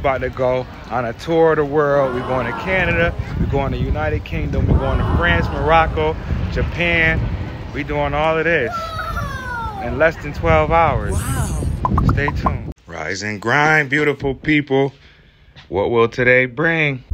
about to go on a tour of the world. We're going to Canada, we're going to United Kingdom, we're going to France, Morocco, Japan. We're doing all of this in less than 12 hours. Wow. Stay tuned. Rise and grind, beautiful people. What will today bring?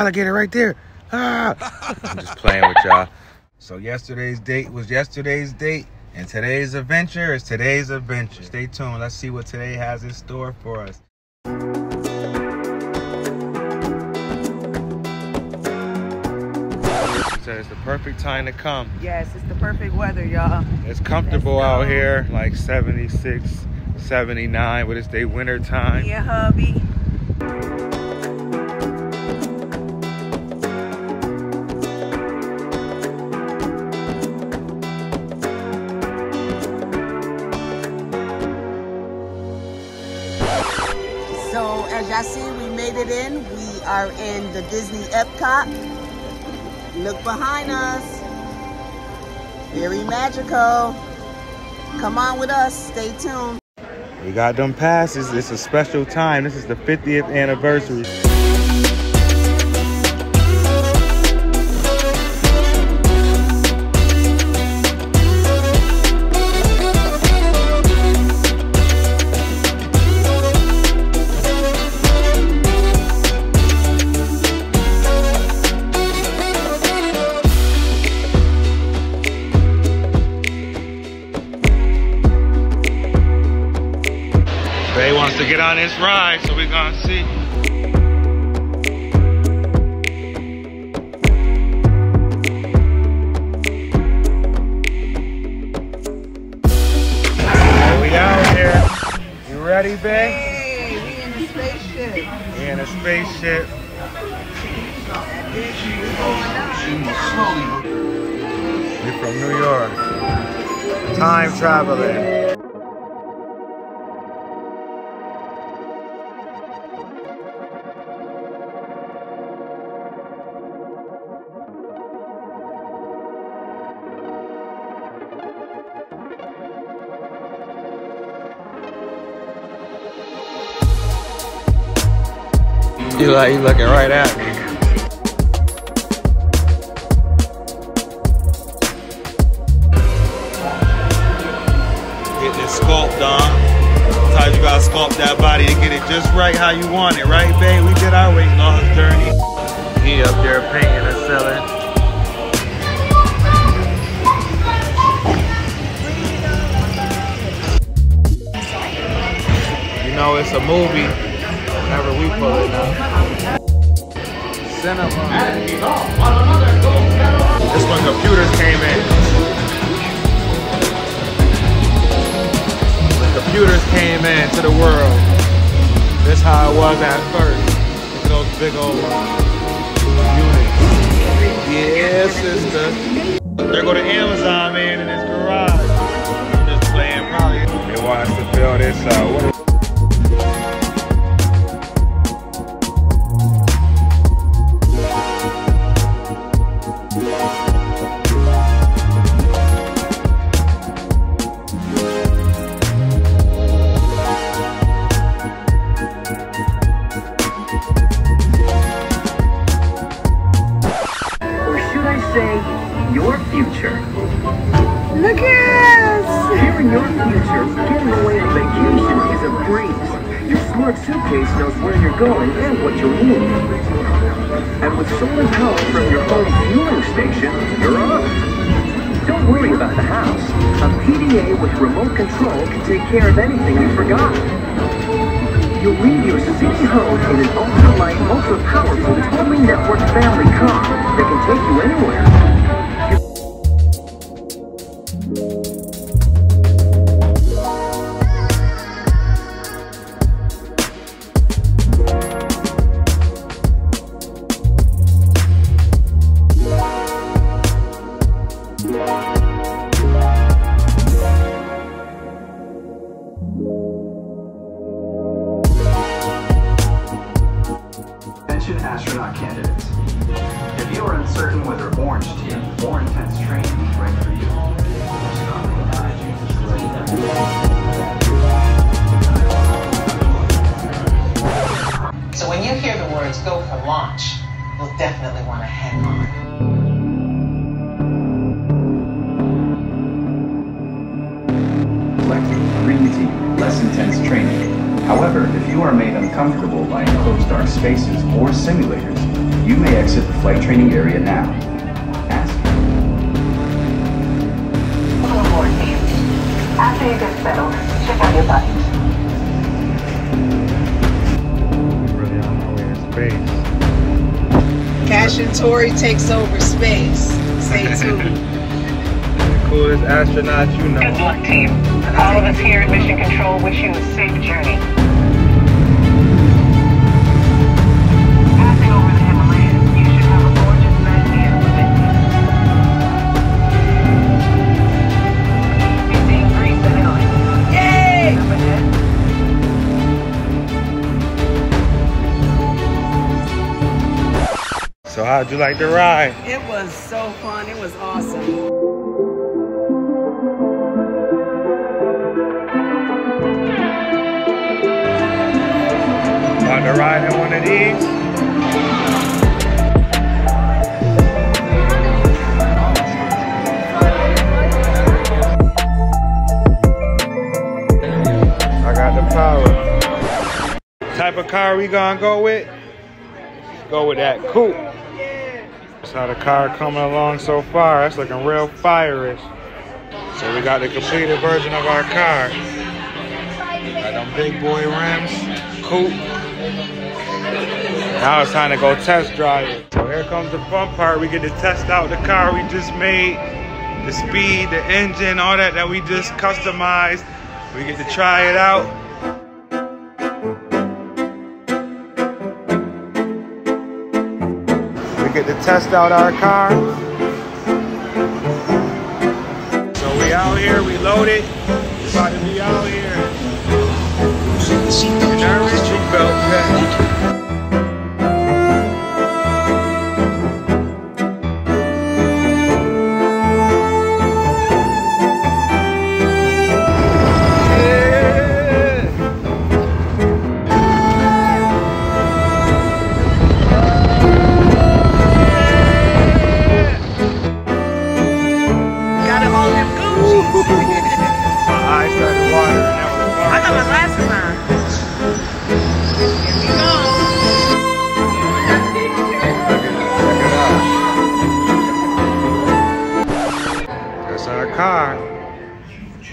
Alligator right there. Ah. I'm just playing with y'all. So yesterday's date was yesterday's date, and today's adventure is today's adventure. Stay tuned. Let's see what today has in store for us. So it's the perfect time to come. Yes, it's the perfect weather, y'all. It's comfortable Let's out here, like 76, 79, but it's day winter time. Yeah, hubby. Are in the Disney Epcot. Look behind us. Very magical. Come on with us. Stay tuned. We got them passes. It's a special time. This is the 50th anniversary. Ride, so we're gonna see. We out here. You ready, babe? Hey, we in the spaceship. We in a spaceship. We're from New York. Time traveling. You like you looking right at me. Get this sculpt on. Sometimes you gotta sculpt that body to get it just right how you want it, right, babe? We did our weight loss journey. He up there painting and selling. You know it's a movie whenever we pull it out. Cinema. This when computers came in. Computers came into the world. This how it was at first. Look at those big old units. Yeah, sister. There go to Amazon man in his garage. I'm just playing probably. They want us to build this uh, out. Station, you're off. Don't worry about the house. A PDA with remote control can take care of anything you forgot. You'll leave your city home in an ultra-light, ultra-powerful, totally networked family car that can take you anywhere. Astronaut candidates. If you are uncertain whether orange team or intense training is right for you, I strongly encourage you to select that. So when you hear the words go for launch, you'll definitely want to hang on. Select green team, less intense training. However, if you are made uncomfortable by enclosed dark spaces or simulators, you may exit the flight training area now. Ask Welcome aboard, team. After you get settled, check out your buttons. Really on my way to space. Cash and Tori takes over space. Stay tuned. The coolest astronaut you know. Good luck, team. All of us here at Mission Control wish you a safe journey. Passing over the Himalayas, you should have a gorgeous night view of India. Seeing Greece and Italy. Yay! Up ahead, So how'd you like the ride? It was so fun. It was awesome. Ride in one of these? I got the power. Type of car we gonna go with? Go with that coupe. That's how the car coming along so far. That's looking real fire-ish. So we got the completed version of our car. Got them big boy rims, coupe. Now it's time to go test drive it. So here comes the fun part. We get to test out the car we just made, the speed, the engine, all that that we just customized. We get to try it out. We get to test out our car. So we out here, we loaded. We about to be out here. You nervous? Seatbelt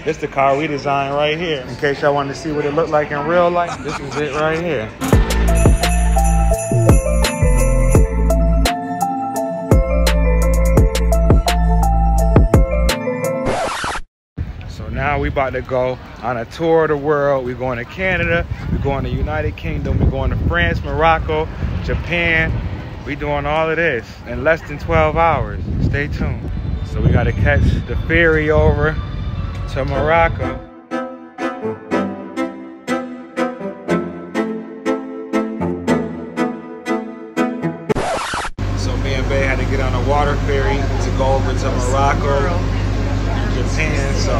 This the car we designed right here. In case y'all wanted to see what it looked like in real life, this is it right here. So now we about to go on a tour of the world. We're going to Canada, we're going to United Kingdom, we're going to France, Morocco, Japan. We doing all of this in less than 12 hours. Stay tuned. So we gotta catch the ferry over to Morocco. So me and Bay had to get on a water ferry to go over to Morocco, Japan. So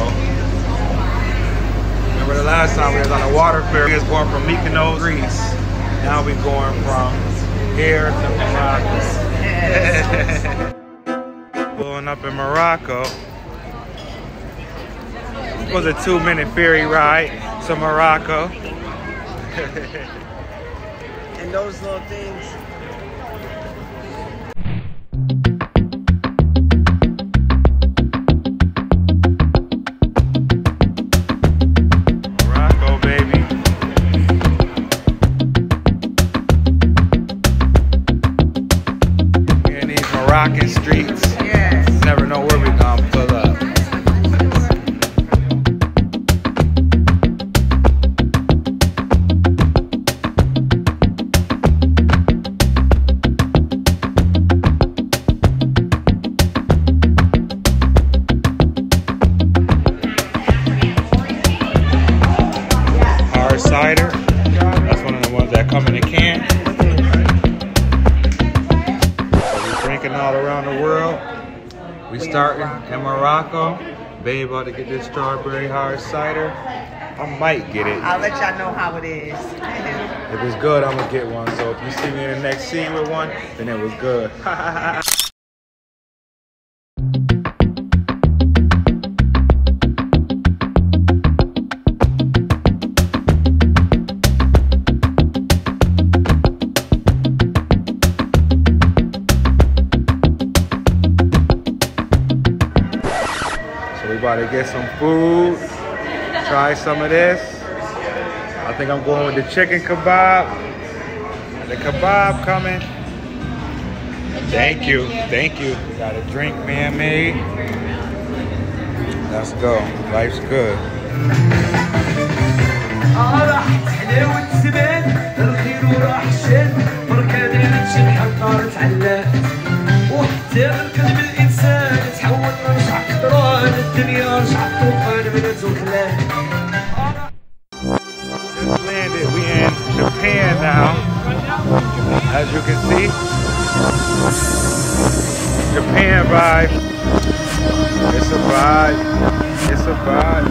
remember the last time we was on a water ferry, we was going from Mykonos, Greece. Now we're going from here to Morocco. Pulling up in Morocco. It was a two minute ferry ride to Morocco. And those little things. Cider. That's one of the ones that come in a can. rocking all around the world. We starting in Morocco. Babe about to get this strawberry hard cider. I might get it. I'll let y'all know how it is. If it's good, I'm gonna get one. So if you see me in the next scene with one, then it was good. we about to get some food, try some of this. I think I'm going with the chicken kebab. The kebab coming. Thank you, thank you. Got a drink man made. Let's go. Life's good. Now. As you can see. Japan vibe. It's a vibe. It's a vibe.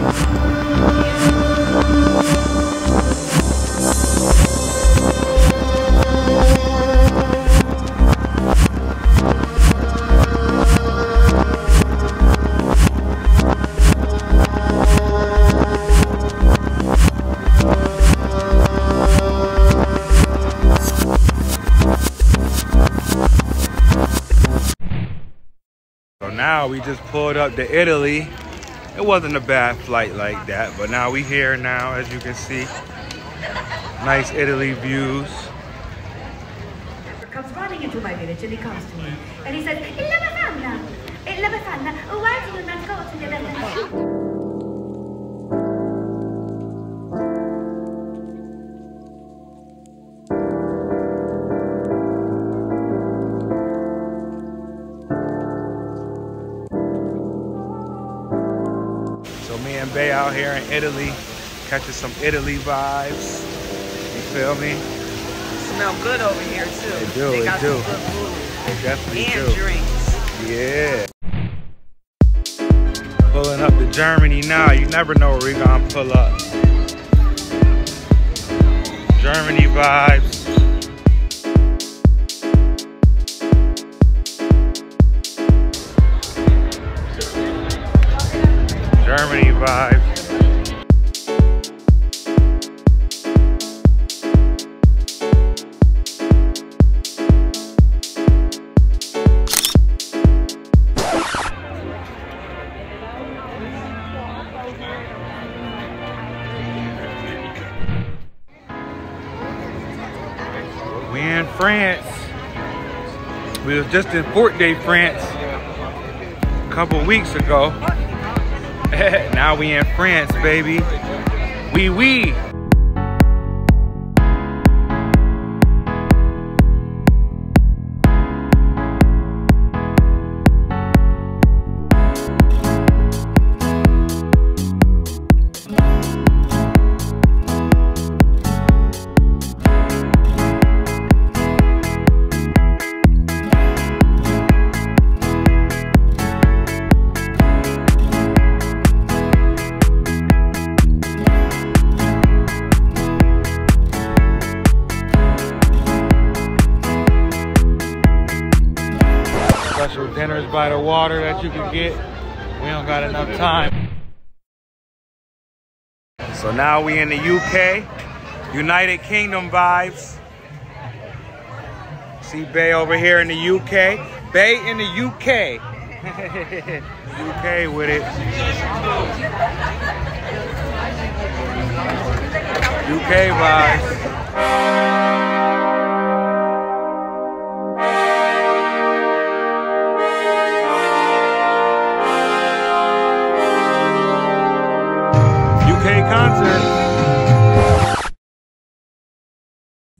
Just pulled up to Italy. It wasn't a bad flight like that, but now we here now, as you can see. Nice Italy views. comes running into my village and he comes to me and he says, "Illa Befana, Illa Befana, why do you not go to the out here in Italy, catching some Italy vibes. You feel me? Smell good over here too. They do, They they do. some good food They definitely and do. drinks. Yeah. Pulling up to Germany now. You never know where we gonna pull up. Germany vibes. Just in Fort Day, France a couple weeks ago. now we in France, baby. Wee wee. Special water that you can get. We don't got enough time. So now we in the UK, United Kingdom vibes. See Bay over here in the UK. Bay in the UK. UK with it. UK vibes.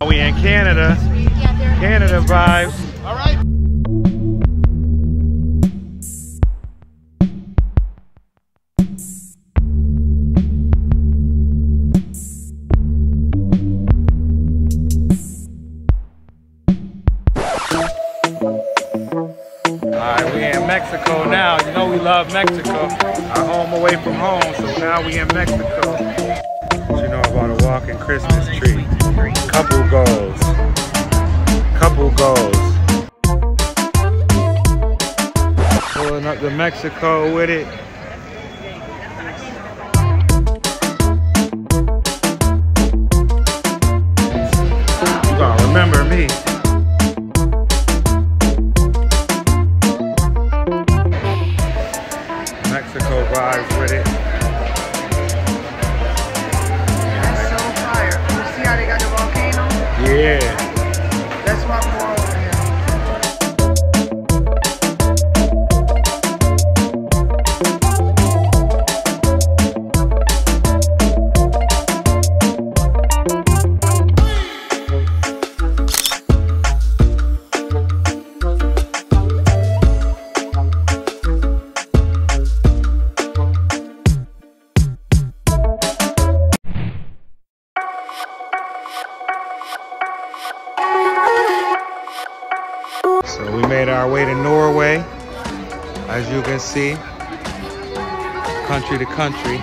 We in Canada. Canada vibes. Shakur with it. You gotta remember me. our way to Norway. As you can see, country to country,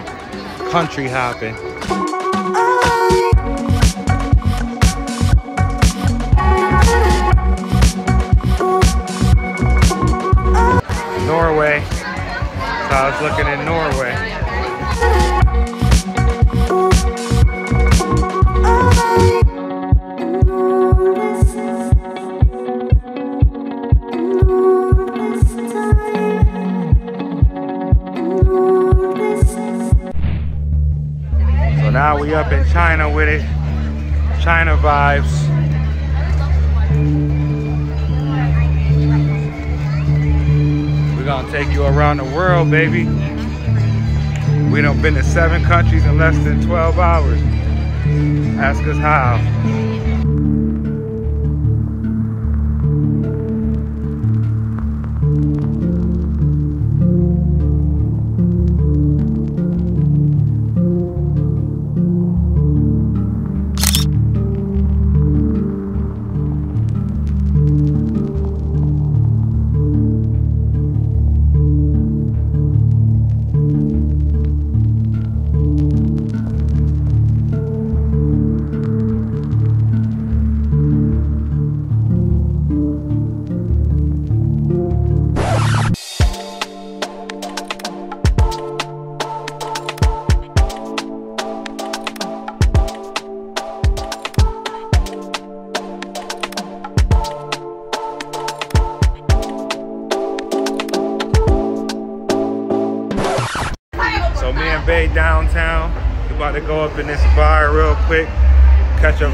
country hopping. Norway. I was looking in Norway. Now we up in China with it. China vibes. We're gonna take you around the world, baby. We done been to seven countries in less than 12 hours. Ask us how.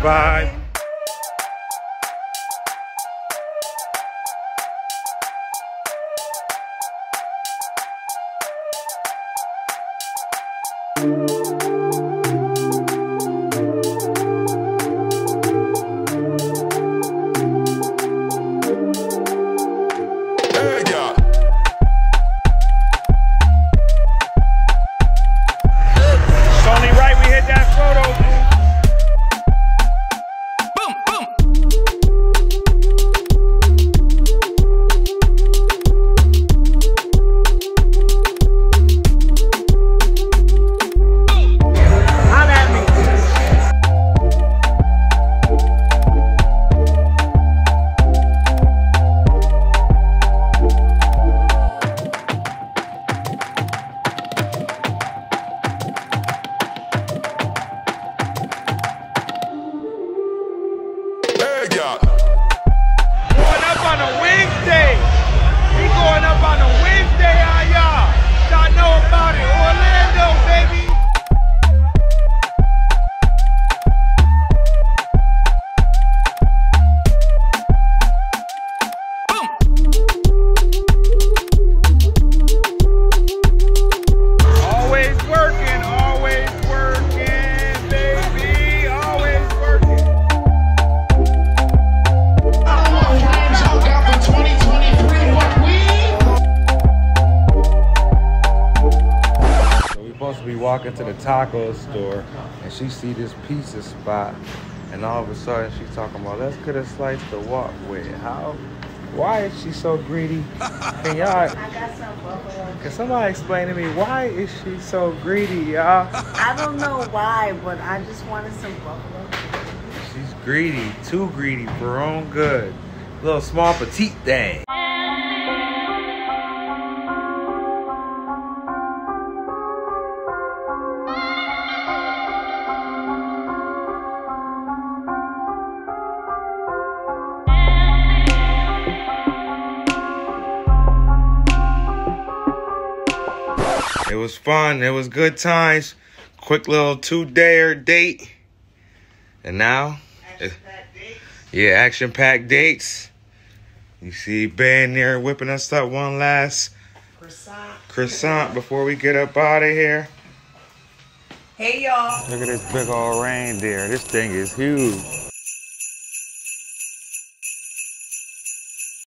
Bye. into the taco store and she see this pizza spot and all of a sudden she talking about let's cut a slice to walk with. How why is she so greedy? Can y'all Can somebody explain to me why is she so greedy, y'all? I don't know why, but I just wanted some buffalo. She's greedy, too greedy for her own good. Little small petite thing. Was fun. It was good times. Quick little two-dayer date. And now, yeah, action-packed dates. You see Ben there whipping us up one last Croissant. croissant before we get up out of here. Hey y'all. Look at this big old reindeer. This thing is huge.